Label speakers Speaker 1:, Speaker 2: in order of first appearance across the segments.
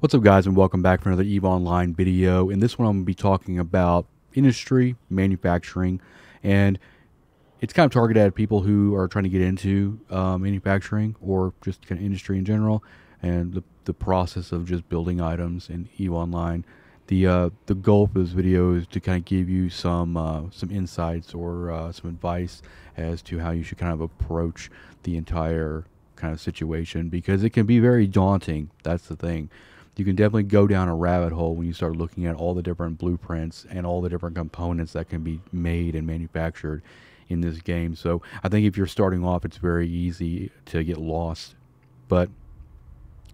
Speaker 1: What's up guys and welcome back for another EVE Online video. In this one I'm going to be talking about industry, manufacturing, and it's kind of targeted at people who are trying to get into uh, manufacturing or just kind of industry in general and the, the process of just building items in EVE Online. The, uh, the goal of this video is to kind of give you some, uh, some insights or uh, some advice as to how you should kind of approach the entire kind of situation because it can be very daunting. That's the thing you can definitely go down a rabbit hole when you start looking at all the different blueprints and all the different components that can be made and manufactured in this game. So I think if you're starting off, it's very easy to get lost. But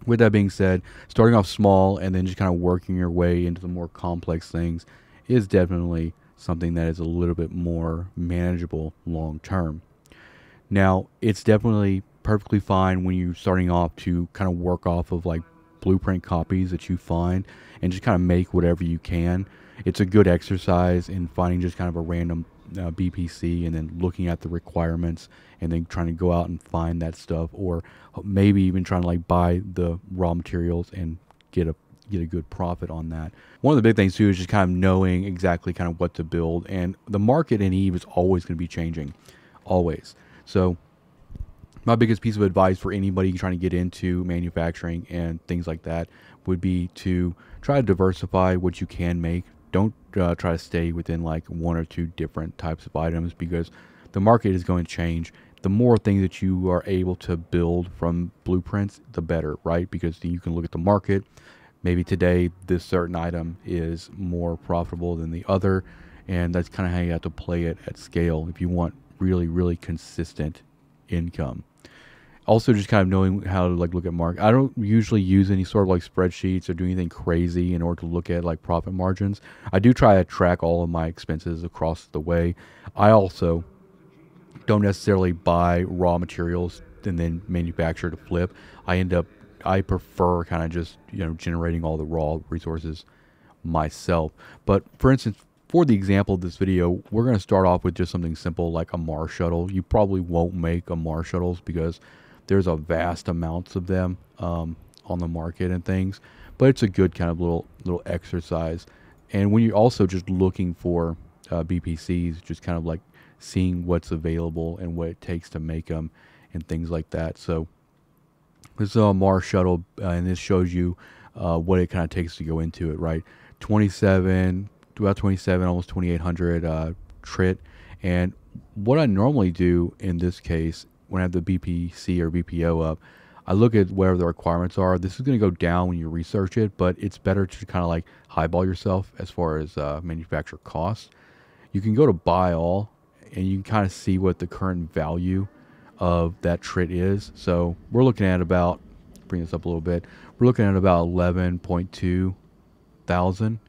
Speaker 1: with that being said, starting off small and then just kind of working your way into the more complex things is definitely something that is a little bit more manageable long term. Now, it's definitely perfectly fine when you're starting off to kind of work off of like blueprint copies that you find and just kind of make whatever you can. It's a good exercise in finding just kind of a random uh, BPC and then looking at the requirements and then trying to go out and find that stuff or maybe even trying to like buy the raw materials and get a get a good profit on that. One of the big things too is just kind of knowing exactly kind of what to build and the market in Eve is always going to be changing always. So my biggest piece of advice for anybody trying to get into manufacturing and things like that would be to try to diversify what you can make. Don't uh, try to stay within like one or two different types of items because the market is going to change. The more things that you are able to build from blueprints, the better, right? Because you can look at the market. Maybe today this certain item is more profitable than the other, and that's kind of how you have to play it at scale if you want really, really consistent income also just kind of knowing how to like look at mark i don't usually use any sort of like spreadsheets or do anything crazy in order to look at like profit margins. I do try to track all of my expenses across the way. I also don't necessarily buy raw materials and then manufacture to flip. I end up i prefer kind of just you know generating all the raw resources myself. But for instance for the example of this video, we're going to start off with just something simple like Amarr shuttle. You probably won't make Amarr shuttles because there's a vast amounts of them um, on the market and things, but it's a good kind of little little exercise. And when you're also just looking for uh, BPCs, just kind of like seeing what's available and what it takes to make them and things like that. So this is Amarr shuttle, uh, and this shows you uh, what it kind of takes to go into it. Right, 27, about 27, almost 2800 uh, trit. And what I normally do in this case when I have the BPC or BPO up, I look at where the requirements are. This is going to go down when you research it, but it's better to kind of like highball yourself as far as uh, manufacturer costs. You can go to buy all and you can kind of see what the current value of that trit is. So we're looking at about, bring this up a little bit, we're looking at about 11.2 thousand.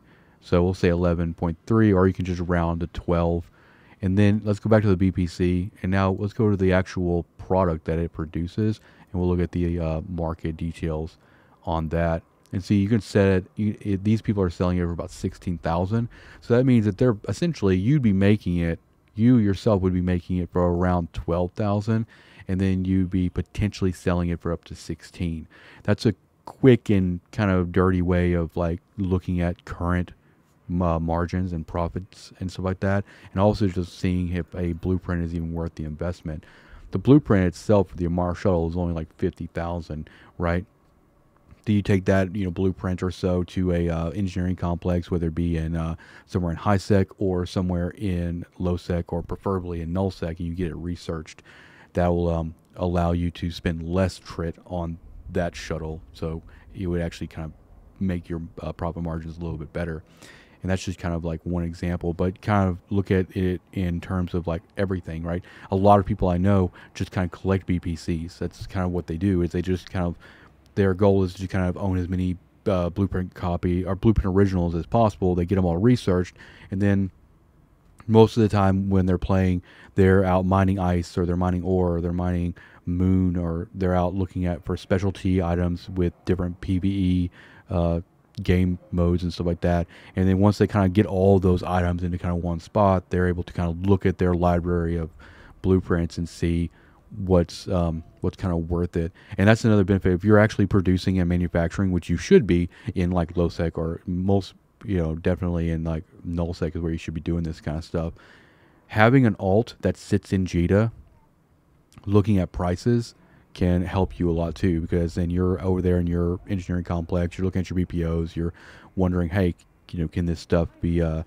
Speaker 1: So we'll say 11.3, or you can just round to 12 and then let's go back to the BPC. And now let's go to the actual product that it produces. And we'll look at the uh, market details on that. And see, you can set it, you, it, these people are selling it for about 16,000. So that means that they're essentially, you'd be making it, you yourself would be making it for around 12,000. And then you'd be potentially selling it for up to 16. That's a quick and kind of dirty way of like looking at current uh, margins and profits and stuff like that, and also just seeing if a blueprint is even worth the investment. The blueprint itself for the Amarr shuttle is only like fifty thousand, right? Do you take that you know blueprint or so to a uh, engineering complex, whether it be in uh, somewhere in high sec or somewhere in low sec or preferably in null sec, and you get it researched? That will um, allow you to spend less trit on that shuttle, so it would actually kind of make your uh, profit margins a little bit better and that's just kind of like one example but kind of look at it in terms of like everything right? A lot of people i know just kind of collect bpcs that's kind of what they do is they just kind of their goal is to kind of own as many uh, blueprint copy or blueprint originals as possible. They get them all researched and then most of the time when they're playing they're out mining ice or they're mining ore or they're mining moon or they're out looking at for specialty items with different pve uh, game modes and stuff like that. And then once they kind of get all those items into kind of one spot, they're able to kind of look at their library of blueprints and see what's um, what's kind of worth it. And that's another benefit if you're actually producing and manufacturing, which you should be in like low sec or most you know definitely in like null sec is where you should be doing this kind of stuff. Having an alt that sits in JITA, looking at prices can help you a lot too because then you're over there in your engineering complex, you're looking at your BPOs, you're wondering, hey, you know, can this stuff be uh,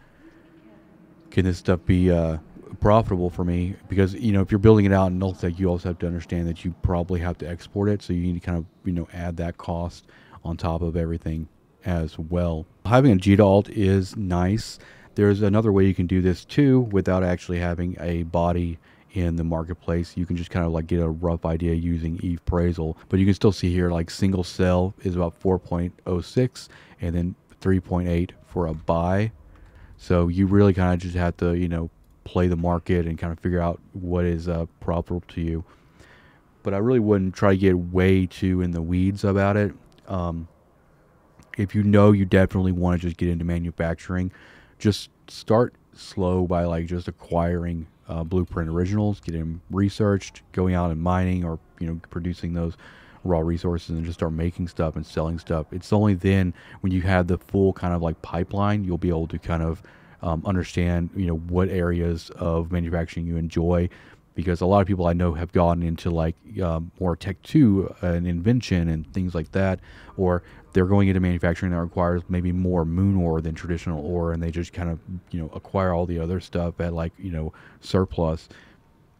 Speaker 1: can this stuff be uh, profitable for me? Because you know, if you're building it out in Nullsec, you also have to understand that you probably have to export it, so you need to kind of you know add that cost on top of everything as well. Having a JITA alt is nice. There's another way you can do this too without actually having a body in the marketplace. You can just kind of like get a rough idea using Evepraisal, but you can still see here like single sell is about 4.06 and then 3.8 for a buy. So you really kind of just have to, you know, play the market and kind of figure out what is uh, profitable to you. But I really wouldn't try to get way too in the weeds about it. Um, if you know you definitely want to just get into manufacturing, just start slow by like just acquiring uh, blueprint originals, getting them researched, going out and mining or you know producing those raw resources and just start making stuff and selling stuff. It's only then when you have the full kind of like pipeline, you'll be able to kind of um, understand you know what areas of manufacturing you enjoy. Because a lot of people I know have gotten into like um, more tech two and invention and things like that, or they're going into manufacturing that requires maybe more moon ore than traditional ore, and they just kind of you know acquire all the other stuff at like you know surplus.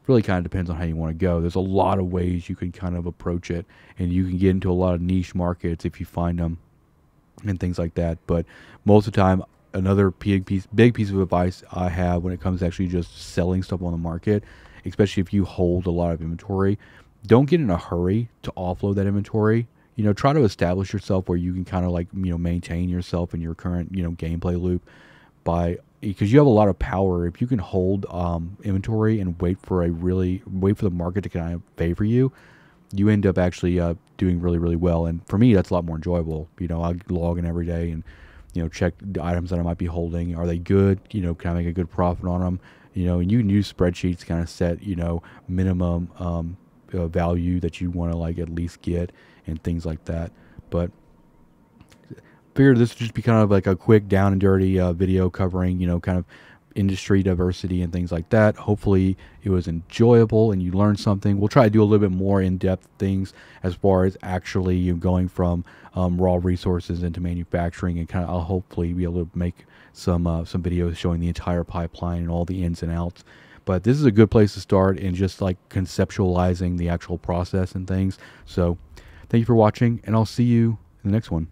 Speaker 1: Really, kind of depends on how you want to go. There's a lot of ways you can kind of approach it, and you can get into a lot of niche markets if you find them, and things like that. But most of the time, another big piece, big piece of advice I have when it comes to actually just selling stuff on the market, especially if you hold a lot of inventory, don't get in a hurry to offload that inventory you know, try to establish yourself where you can kind of like, you know, maintain yourself in your current, you know, gameplay loop by because you have a lot of power. If you can hold um, inventory and wait for a really wait for the market to kind of favor you, you end up actually uh, doing really really well. And for me, that's a lot more enjoyable. You know, I log in every day and you know check the items that I might be holding. Are they good? You know, can I make a good profit on them? You know, and you can use spreadsheets kind of set you know minimum um, uh, value that you want to like at least get and things like that. But figured this would just be kind of like a quick down and dirty uh, video covering, you know, kind of industry diversity and things like that. Hopefully, it was enjoyable and you learned something. We'll try to do a little bit more in depth things as far as actually you going from um, raw resources into manufacturing, and kind of I'll hopefully be able to make some uh, some videos showing the entire pipeline and all the ins and outs. But this is a good place to start in just like conceptualizing the actual process and things. So Thank you for watching, and I'll see you in the next one.